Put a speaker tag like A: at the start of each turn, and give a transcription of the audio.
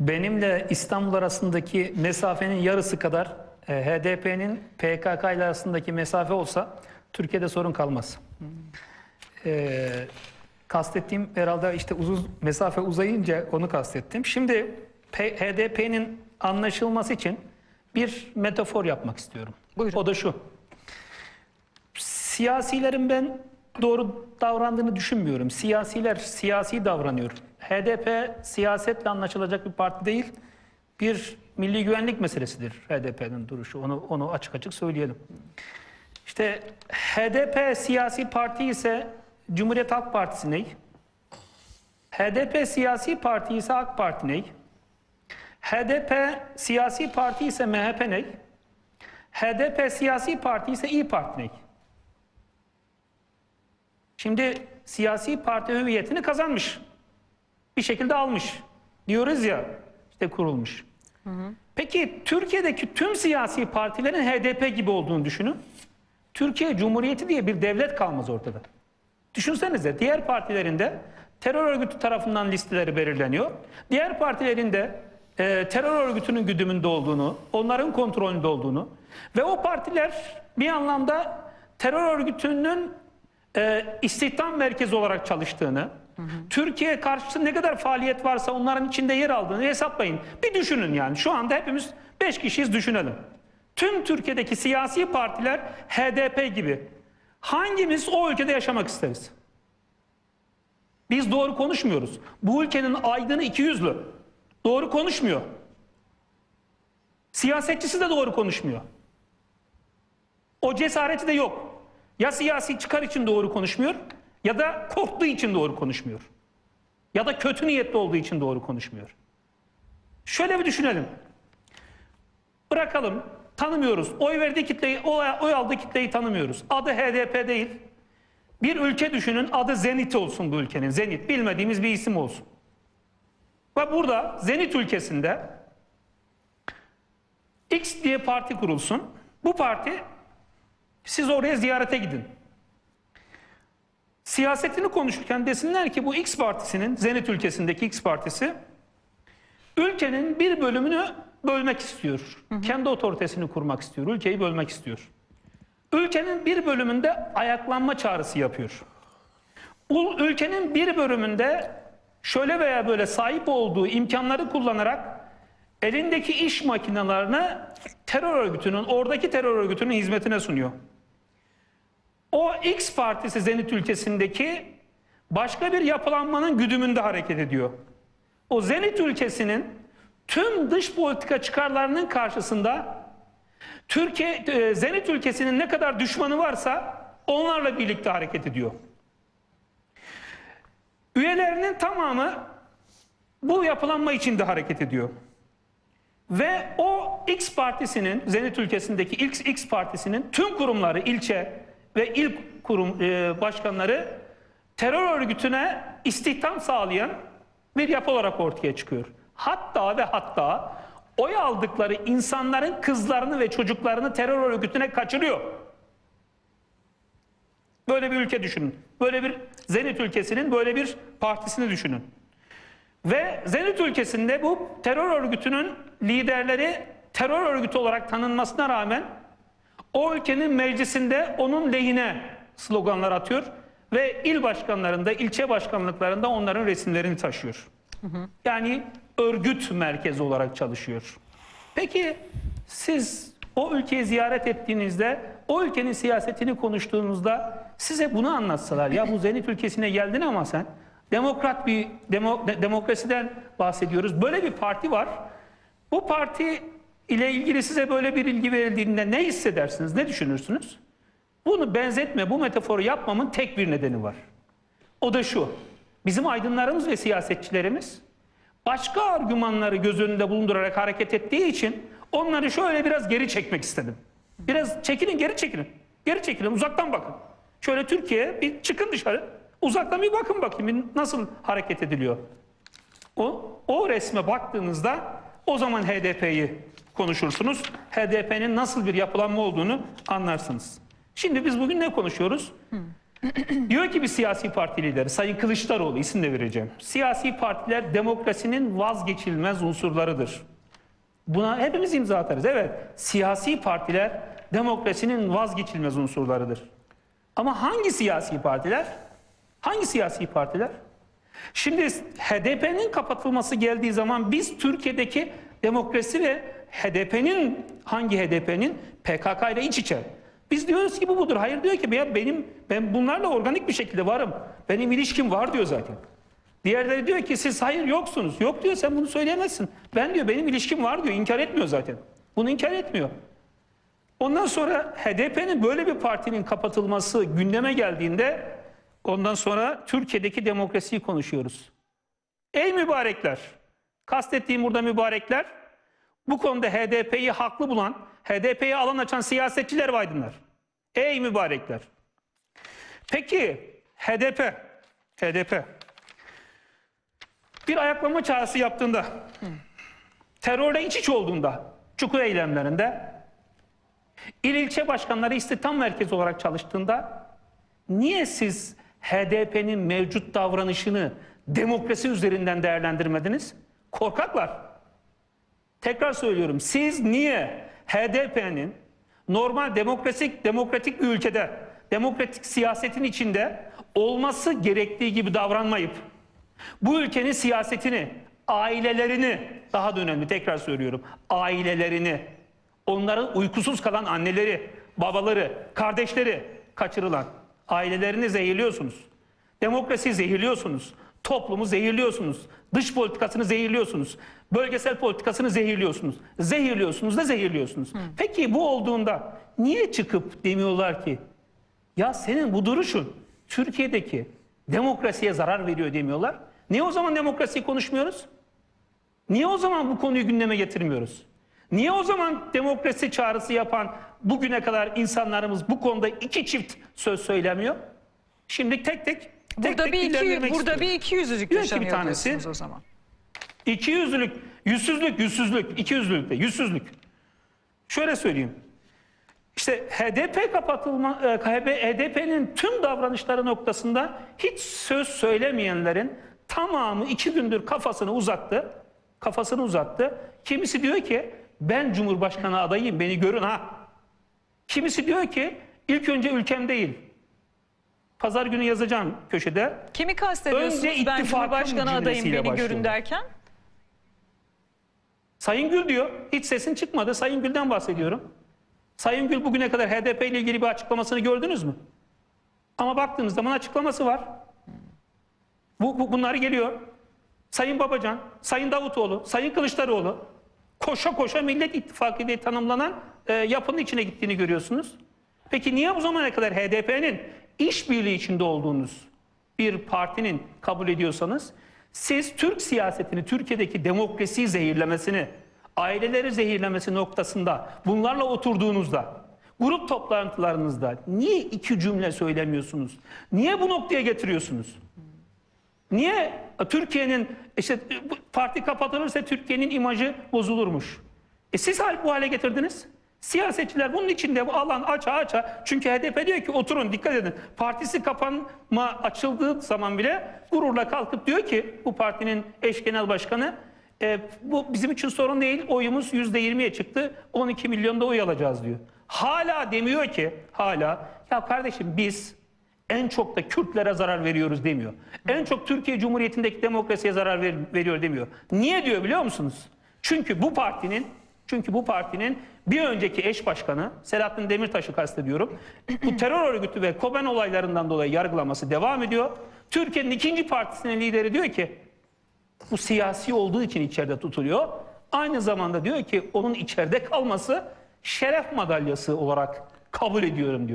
A: benimle İstanbul arasındaki mesafenin yarısı kadar e, HDP'nin PKK ile arasındaki mesafe olsa Türkiye'de sorun kalmaz. E, kastettiğim herhalde işte uzun mesafe uzayınca onu kastettim. Şimdi HDP'nin anlaşılması için bir metafor yapmak istiyorum.
B: Buyurun.
A: O da şu. Siyasilerin ben doğru davrandığını düşünmüyorum. Siyasiler siyasi davranıyor. HDP siyasetle anlaşılacak bir parti değil. Bir milli güvenlik meselesidir HDP'nin duruşu. Onu onu açık açık söyleyelim. İşte HDP siyasi parti ise Cumhuriyet Halk Partisi ney? HDP siyasi parti ise AK Parti ney? HDP siyasi parti ise MHP ney? HDP siyasi parti ise İyi Parti ney? Şimdi siyasi parti hüviyetini kazanmış. Bir şekilde almış. Diyoruz ya işte kurulmuş. Peki Türkiye'deki tüm siyasi partilerin HDP gibi olduğunu düşünün. Türkiye Cumhuriyeti diye bir devlet kalmaz ortada. Düşünsenize diğer partilerinde terör örgütü tarafından listeleri belirleniyor. Diğer partilerinde e, terör örgütünün güdümünde olduğunu, onların kontrolünde olduğunu ve o partiler bir anlamda terör örgütünün e, istihdam merkezi olarak çalıştığını, Türkiye karşıtı ne kadar faaliyet varsa onların içinde yer aldığını hesaplayın. Bir düşünün yani. Şu anda hepimiz 5 kişiyiz düşünelim. Tüm Türkiye'deki siyasi partiler HDP gibi. Hangimiz o ülkede yaşamak isteriz? Biz doğru konuşmuyoruz. Bu ülkenin aydını iki yüzlü. Doğru konuşmuyor. Siyasetçisi de doğru konuşmuyor. O cesareti de yok. Ya siyasi çıkar için doğru konuşmuyor ya da korktuğu için doğru konuşmuyor. Ya da kötü niyetli olduğu için doğru konuşmuyor. Şöyle bir düşünelim. Bırakalım. Tanımıyoruz. Oy verdiği kitleyi, oy, oy aldığı kitleyi tanımıyoruz. Adı HDP değil. Bir ülke düşünün adı Zenit olsun bu ülkenin. Zenit bilmediğimiz bir isim olsun. Ve burada Zenit ülkesinde X diye parti kurulsun. Bu parti siz oraya ziyarete gidin. Siyasetini konuşurken desinler ki bu X partisinin Zenit ülkesindeki X partisi ülkenin bir bölümünü bölmek istiyor. Kendi otoritesini kurmak istiyor. Ülkeyi bölmek istiyor. Ülkenin bir bölümünde ayaklanma çağrısı yapıyor. Ul- Ülkenin bir bölümünde şöyle veya böyle sahip olduğu imkanları kullanarak elindeki iş makinelerini terör örgütünün, oradaki terör örgütünün hizmetine sunuyor. O X partisi Zenit ülkesindeki başka bir yapılanmanın güdümünde hareket ediyor. O Zenit ülkesinin tüm dış politika çıkarlarının karşısında Türkiye e, Zenit ülkesinin ne kadar düşmanı varsa onlarla birlikte hareket ediyor. Üyelerinin tamamı bu yapılanma içinde hareket ediyor. Ve o X partisinin, Zenit ülkesindeki X, X partisinin tüm kurumları, ilçe ve il kurum e, başkanları terör örgütüne istihdam sağlayan bir yapı olarak ortaya çıkıyor. Hatta ve hatta oy aldıkları insanların kızlarını ve çocuklarını terör örgütüne kaçırıyor. Böyle bir ülke düşünün. Böyle bir Zenit ülkesinin böyle bir partisini düşünün. Ve Zenit ülkesinde bu terör örgütünün liderleri terör örgütü olarak tanınmasına rağmen o ülkenin meclisinde onun lehine sloganlar atıyor ve il başkanlarında, ilçe başkanlıklarında onların resimlerini taşıyor. Yani örgüt merkezi olarak çalışıyor. Peki siz o ülkeyi ziyaret ettiğinizde, o ülkenin siyasetini konuştuğunuzda size bunu anlatsalar. Ya bu Zenit ülkesine geldin ama sen demokrat bir demo, de- demokrasiden bahsediyoruz. Böyle bir parti var. Bu parti ile ilgili size böyle bir ilgi verildiğinde ne hissedersiniz, ne düşünürsünüz? Bunu benzetme, bu metaforu yapmamın tek bir nedeni var. O da şu. Bizim aydınlarımız ve siyasetçilerimiz başka argümanları göz önünde bulundurarak hareket ettiği için onları şöyle biraz geri çekmek istedim. Biraz çekilin, geri çekilin. Geri çekilin, uzaktan bakın. Şöyle Türkiye'ye bir çıkın dışarı. Uzaktan bir bakın bakayım nasıl hareket ediliyor. O, o resme baktığınızda o zaman HDP'yi konuşursunuz. HDP'nin nasıl bir yapılanma olduğunu anlarsınız. Şimdi biz bugün ne konuşuyoruz? Diyor ki bir siyasi parti lideri Sayın Kılıçdaroğlu isim de vereceğim. Siyasi partiler demokrasinin vazgeçilmez unsurlarıdır. Buna hepimiz imza atarız. Evet siyasi partiler demokrasinin vazgeçilmez unsurlarıdır. Ama hangi siyasi partiler? Hangi siyasi partiler? Şimdi HDP'nin kapatılması geldiği zaman biz Türkiye'deki demokrasi ve HDP'nin hangi HDP'nin PKK ile iç içe. Biz diyoruz ki bu budur. Hayır diyor ki ya benim ben bunlarla organik bir şekilde varım. Benim ilişkim var diyor zaten. Diğerleri diyor ki siz hayır yoksunuz. Yok diyor sen bunu söyleyemezsin. Ben diyor benim ilişkim var diyor. İnkar etmiyor zaten. Bunu inkar etmiyor. Ondan sonra HDP'nin böyle bir partinin kapatılması gündeme geldiğinde ondan sonra Türkiye'deki demokrasiyi konuşuyoruz. Ey mübarekler! Kastettiğim burada mübarekler bu konuda HDP'yi haklı bulan, HDP'ye alan açan siyasetçiler ve aydınlar. Ey mübarekler! Peki HDP, HDP bir ayaklama çağrısı yaptığında, terörle iç içe olduğunda, çukur eylemlerinde, il ilçe başkanları istihdam merkezi olarak çalıştığında niye siz HDP'nin mevcut davranışını demokrasi üzerinden değerlendirmediniz? Korkaklar. Tekrar söylüyorum. Siz niye HDP'nin normal demokratik demokratik bir ülkede demokratik siyasetin içinde olması gerektiği gibi davranmayıp bu ülkenin siyasetini, ailelerini daha da önemli tekrar söylüyorum. Ailelerini, onların uykusuz kalan anneleri, babaları, kardeşleri kaçırılan ailelerini zehirliyorsunuz. Demokrasiyi zehirliyorsunuz. Toplumu zehirliyorsunuz. Dış politikasını zehirliyorsunuz. Bölgesel politikasını zehirliyorsunuz. Zehirliyorsunuz da zehirliyorsunuz. Peki bu olduğunda niye çıkıp demiyorlar ki ya senin bu duruşun Türkiye'deki demokrasiye zarar veriyor demiyorlar. Niye o zaman demokrasiyi konuşmuyoruz? Niye o zaman bu konuyu gündeme getirmiyoruz? Niye o zaman demokrasi çağrısı yapan bugüne kadar insanlarımız bu konuda iki çift söz söylemiyor? Şimdi tek tek tek
B: Burada
A: tek
B: bir iki, burada
A: istiyorum.
B: bir iki yüzlülük
A: ki bir
B: yaşanıyor
A: tanesi-
B: o zaman.
A: İki yüzlülük, yüzsüzlük, yüzsüzlük, iki yüzlülük de yüzsüzlük. Şöyle söyleyeyim. İşte HDP kapatılma, e, HDP'nin tüm davranışları noktasında hiç söz söylemeyenlerin tamamı iki gündür kafasını uzattı. Kafasını uzattı. Kimisi diyor ki ben Cumhurbaşkanı adayıyım beni görün ha. Kimisi diyor ki ilk önce ülkem değil. Pazar günü yazacağım köşede.
B: Kimi kastediyorsunuz?
A: Önce
B: ben Cumhurbaşkanı adayım beni görün
A: başlıyor.
B: derken?
A: Sayın Gül diyor. Hiç sesin çıkmadı. Sayın Gül'den bahsediyorum. Sayın Gül bugüne kadar HDP ile ilgili bir açıklamasını gördünüz mü? Ama baktığınız zaman açıklaması var. Bu, bu bunlar geliyor. Sayın Babacan, Sayın Davutoğlu, Sayın Kılıçdaroğlu koşa koşa Millet İttifakı diye tanımlanan e, yapının içine gittiğini görüyorsunuz. Peki niye bu zamana kadar HDP'nin işbirliği içinde olduğunuz bir partinin kabul ediyorsanız siz Türk siyasetini, Türkiye'deki demokrasiyi zehirlemesini, aileleri zehirlemesi noktasında bunlarla oturduğunuzda, grup toplantılarınızda niye iki cümle söylemiyorsunuz? Niye bu noktaya getiriyorsunuz? Niye Türkiye'nin işte parti kapatılırsa Türkiye'nin imajı bozulurmuş? E siz bu hale getirdiniz. Siyasetçiler bunun içinde bu alan aça aça. Çünkü HDP diyor ki oturun dikkat edin. Partisi kapanma açıldığı zaman bile gururla kalkıp diyor ki bu partinin eş genel başkanı e, bu bizim için sorun değil. Oyumuz %20'ye çıktı. 12 milyonda oy alacağız diyor. Hala demiyor ki hala ya kardeşim biz en çok da Kürtlere zarar veriyoruz demiyor. En çok Türkiye Cumhuriyeti'ndeki demokrasiye zarar ver- veriyor demiyor. Niye diyor biliyor musunuz? Çünkü bu partinin çünkü bu partinin bir önceki eş başkanı Selahattin Demirtaş'ı kastediyorum. Bu terör örgütü ve Koben olaylarından dolayı yargılaması devam ediyor. Türkiye'nin ikinci partisinin lideri diyor ki bu siyasi olduğu için içeride tutuluyor. Aynı zamanda diyor ki onun içeride kalması şeref madalyası olarak kabul ediyorum diyor.